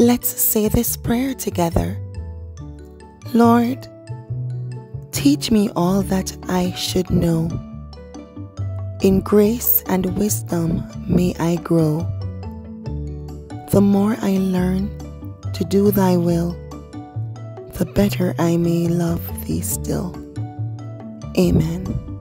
Let's say this prayer together. Lord, teach me all that I should know. In grace and wisdom may I grow. The more I learn to do thy will, the better I may love thee still. Amen.